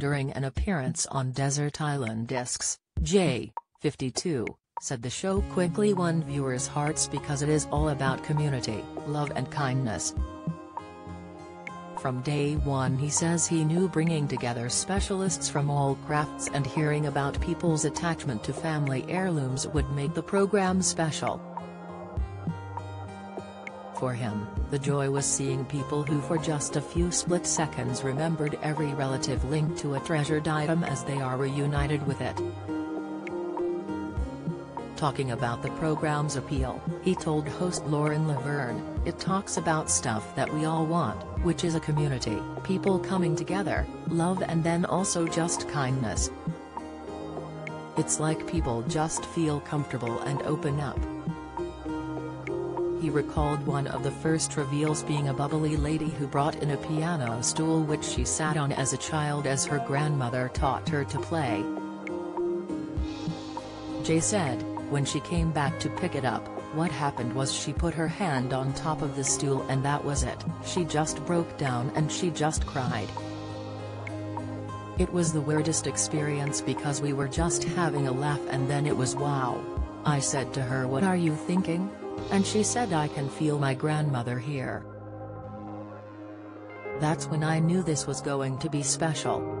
During an appearance on Desert Island Discs, Jay, 52, said the show quickly won viewers' hearts because it is all about community, love and kindness. From day one he says he knew bringing together specialists from all crafts and hearing about people's attachment to family heirlooms would make the program special. For him, the joy was seeing people who for just a few split seconds remembered every relative linked to a treasured item as they are reunited with it. Talking about the program's appeal, he told host Lauren Laverne, it talks about stuff that we all want, which is a community, people coming together, love and then also just kindness. It's like people just feel comfortable and open up. He recalled one of the first reveals being a bubbly lady who brought in a piano stool which she sat on as a child as her grandmother taught her to play. Jay said, when she came back to pick it up, what happened was she put her hand on top of the stool and that was it, she just broke down and she just cried. It was the weirdest experience because we were just having a laugh and then it was wow. I said to her what are you thinking? And she said I can feel my grandmother here. That's when I knew this was going to be special.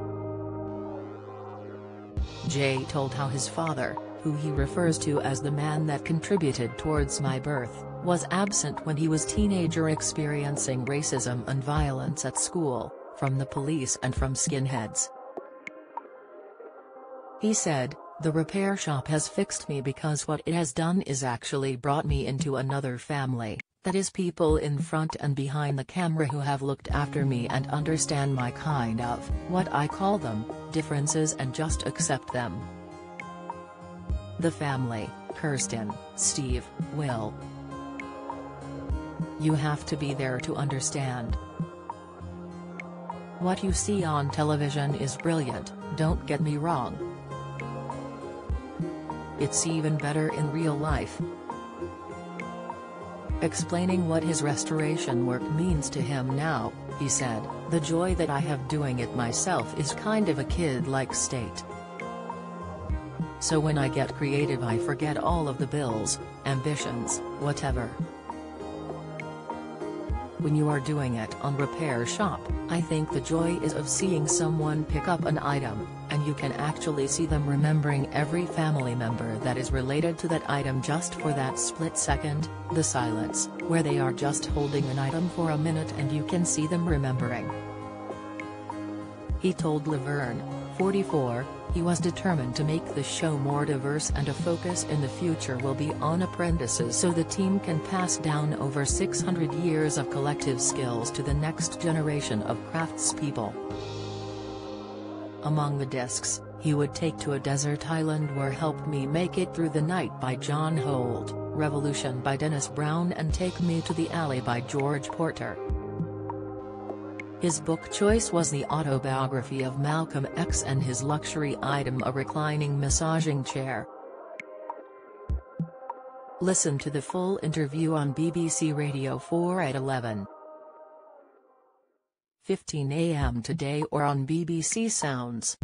Jay told how his father, who he refers to as the man that contributed towards my birth, was absent when he was teenager experiencing racism and violence at school, from the police and from skinheads. He said, the repair shop has fixed me because what it has done is actually brought me into another family, that is people in front and behind the camera who have looked after me and understand my kind of, what I call them, differences and just accept them. The family, Kirsten, Steve, Will. You have to be there to understand. What you see on television is brilliant, don't get me wrong, it's even better in real life. Explaining what his restoration work means to him now, he said, the joy that I have doing it myself is kind of a kid-like state. So when I get creative I forget all of the bills, ambitions, whatever. When you are doing it on Repair Shop, I think the joy is of seeing someone pick up an item, and you can actually see them remembering every family member that is related to that item just for that split second, the silence, where they are just holding an item for a minute and you can see them remembering. He told Laverne, 44, he was determined to make the show more diverse and a focus in the future will be on apprentices so the team can pass down over 600 years of collective skills to the next generation of craftspeople. Among the discs, he would take to a desert island where Help Me Make It Through the Night by John Holt, Revolution by Dennis Brown and Take Me to the Alley by George Porter. His book choice was the autobiography of Malcolm X and his luxury item a reclining massaging chair. Listen to the full interview on BBC Radio 4 at 11. 15 am today or on BBC Sounds.